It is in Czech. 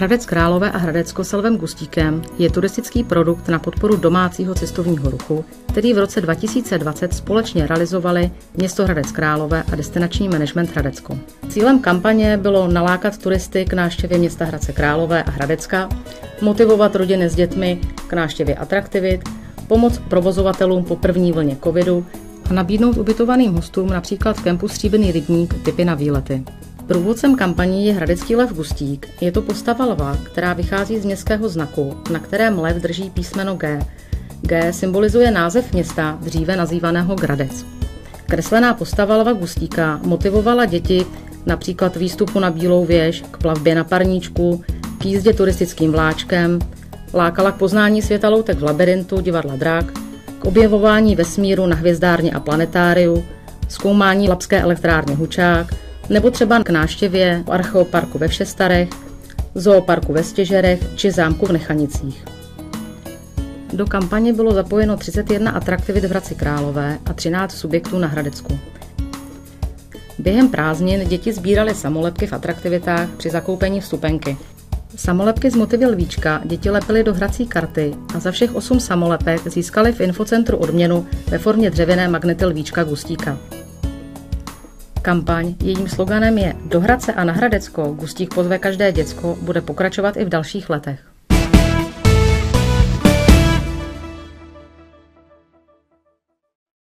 Hradec Králové a Hradecko s Lvem Gustíkem je turistický produkt na podporu domácího cestovního ruchu, který v roce 2020 společně realizovali město Hradec Králové a destinační management Hradecko. Cílem kampaně bylo nalákat turisty k návštěvě města Hradce Králové a Hradecka, motivovat rodiny s dětmi k návštěvě atraktivit, pomoct provozovatelům po první vlně covidu a nabídnout ubytovaným hostům například kempu Stříbený rybník typy na výlety. Průvodcem kampaní je hradecký lev Gustík. Je to postava lva, která vychází z městského znaku, na kterém lev drží písmeno G. G symbolizuje název města, dříve nazývaného Gradec. Kreslená postava lva Gustíka motivovala děti například výstupu na Bílou věž, k plavbě na parníčku, k jízdě turistickým vláčkem, lákala k poznání světa loutek v labirintu divadla Drak, k objevování vesmíru na hvězdárně a planetáriu, zkoumání Lapské elektrárny Hučák, nebo třeba k náštěvě archeoparku ve Všestarech, zooparku ve Stěžerech či zámku v Nechanicích. Do kampaně bylo zapojeno 31 atraktivit v Hradci Králové a 13 subjektů na Hradecku. Během prázdnin děti sbíraly samolepky v atraktivitách při zakoupení vstupenky. Samolepky z motivy lvíčka děti lepily do hrací karty a za všech 8 samolepek získali v infocentru odměnu ve formě dřevěné magnety lvíčka Gustíka. Kampaň, jejím sloganem je Do Hradce a na Hradecko Gustík pozve každé děcko, bude pokračovat i v dalších letech.